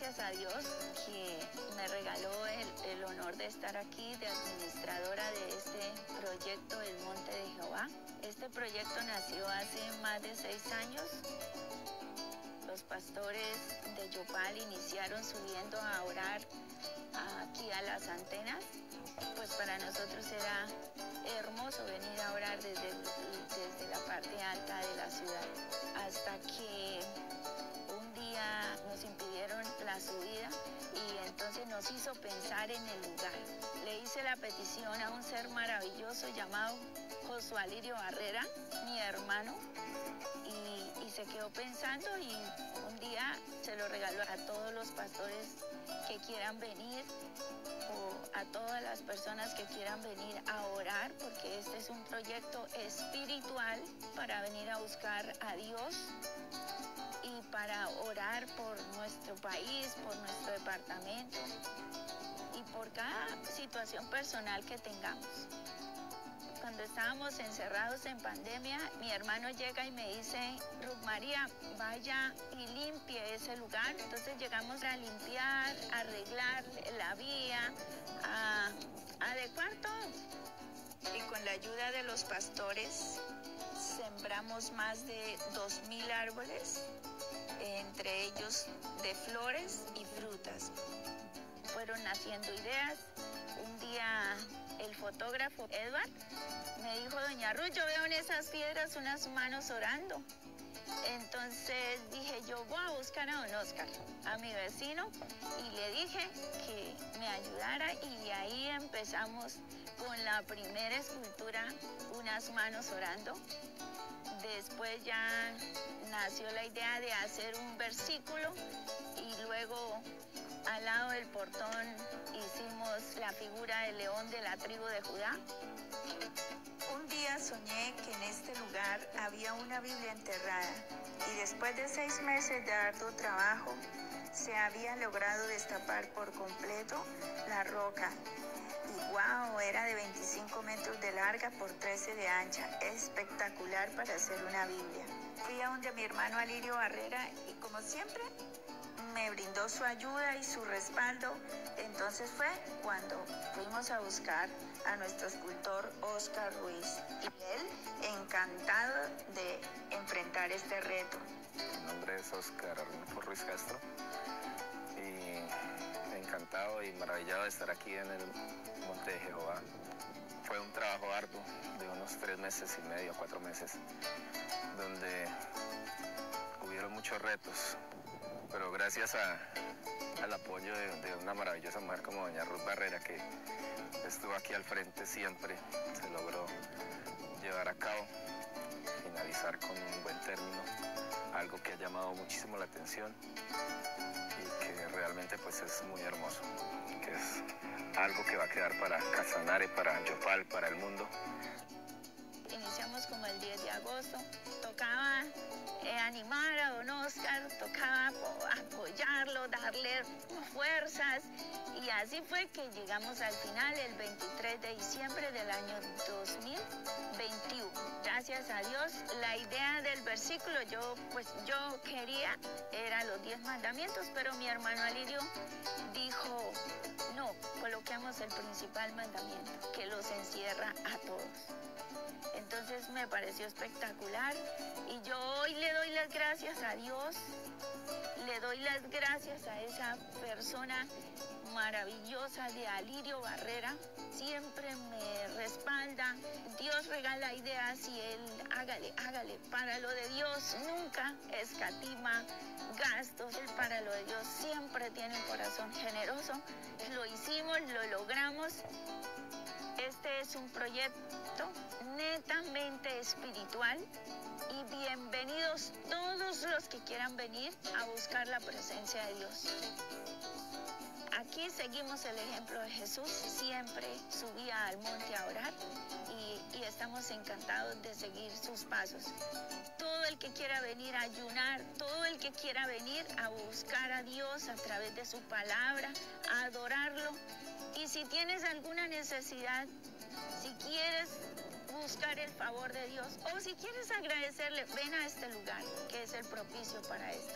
a Dios que me regaló el, el honor de estar aquí de administradora de este proyecto El Monte de Jehová. Este proyecto nació hace más de seis años los pastores de Yopal iniciaron subiendo a orar aquí a las antenas, pues y entonces nos hizo pensar en el lugar. Le hice la petición a un ser maravilloso llamado Josué Alirio Barrera, mi hermano, se quedó pensando y un día se lo regaló a todos los pastores que quieran venir a todas las personas que quieran venir a orar, porque este es un proyecto espiritual para venir a buscar a Dios y para orar por nuestro país, por nuestro departamento y por cada situación personal que tengamos cuando estábamos encerrados en pandemia, mi hermano llega y me dice, Ruth María, vaya y limpie ese lugar. Entonces llegamos a limpiar, arreglar la vía, a adecuar todo. Y con la ayuda de los pastores sembramos más de 2.000 árboles, entre ellos de flores y frutas. Fueron naciendo ideas. Un día el fotógrafo Edward me dijo, doña Ruth, yo veo en esas piedras unas manos orando. Entonces dije, yo voy a buscar a don Oscar, a mi vecino, y le dije que me ayudara y ahí empezamos con la primera escultura, unas manos orando. Después ya nació la idea de hacer un versículo y luego al lado del portón hicimos la figura del león de la tribu de Judá. Un día soñé que en este lugar había una Biblia enterrada y después de seis meses de arduo trabajo se había logrado destapar por completo la roca. Y wow, era de 25 metros de larga por 13 de ancha. Espectacular para hacer una Biblia. Fui a donde mi hermano Alirio Barrera y como siempre me brindó su ayuda y su respaldo. Entonces fue cuando fuimos a buscar a nuestro escultor Oscar Ruiz y él encantado de enfrentar este reto. Mi nombre es Oscar Ruiz Castro y encantado y maravillado de estar aquí en el Monte de Jehová. Fue un trabajo arduo de unos tres meses y medio, cuatro meses, donde hubieron muchos retos, pero gracias al apoyo de, una maravillosa mujer como doña Ruth Barrera, que estuvo aquí al frente siempre, se logró llevar a cabo, finalizar con un buen término, algo que ha llamado muchísimo la atención y que realmente pues es muy hermoso, que es algo que va a quedar para Casanare, para Yopal, para el mundo. Como el 10 de agosto, tocaba eh, animar a don Oscar, tocaba apoyarlo, darle fuerzas y así fue que llegamos al final el 23 de diciembre del año 2021. Gracias a Dios, la idea del versículo yo pues yo quería era los 10 mandamientos, pero mi hermano Alirio dijo, no, coloquemos el principal mandamiento que los encierra a todos. Me pareció espectacular y yo hoy le doy las gracias a Dios, le doy las gracias a esa persona maravillosa de Alirio Barrera. Siempre me respalda. Dios regala ideas y él hágale, hágale. Para lo de Dios nunca escatima gastos. Él para lo de Dios siempre tiene un corazón generoso. Lo hicimos, lo logramos este es un proyecto netamente espiritual y bienvenidos todos los que quieran venir a buscar la presencia de Dios. Aquí seguimos el ejemplo de Jesús, siempre subía al monte a orar y, estamos encantados de seguir sus pasos. Todo el que quiera venir a ayunar, todo el que quiera venir a buscar a Dios a través de su palabra, a adorarlo, y si tienes alguna necesidad, si quieres buscar el favor de Dios o si quieres agradecerle, ven a este lugar que es el propicio para esto.